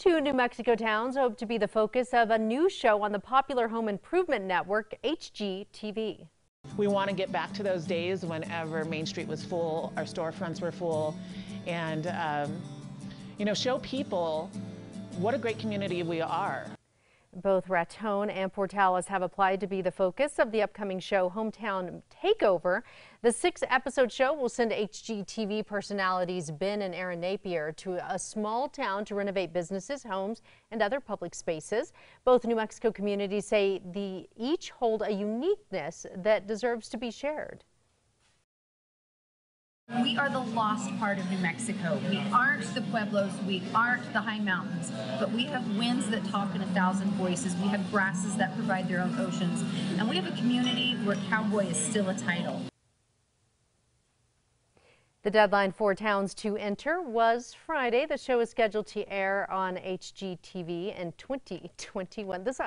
Two New Mexico towns hope to be the focus of a new show on the popular home improvement network, HGTV. We want to get back to those days whenever Main Street was full, our storefronts were full, and um, you know, show people what a great community we are. Both Raton and Portales have applied to be the focus of the upcoming show Hometown Takeover. The six episode show will send HGTV personalities Ben and Erin Napier to a small town to renovate businesses, homes, and other public spaces. Both New Mexico communities say the each hold a uniqueness that deserves to be shared. We are the lost part of New Mexico. We aren't the Pueblos, we aren't the high mountains, but we have winds that talk in a thousand voices. We have grasses that provide their own oceans. And we have a community where cowboy is still a title. The deadline for towns to enter was Friday. The show is scheduled to air on HGTV in 2021. This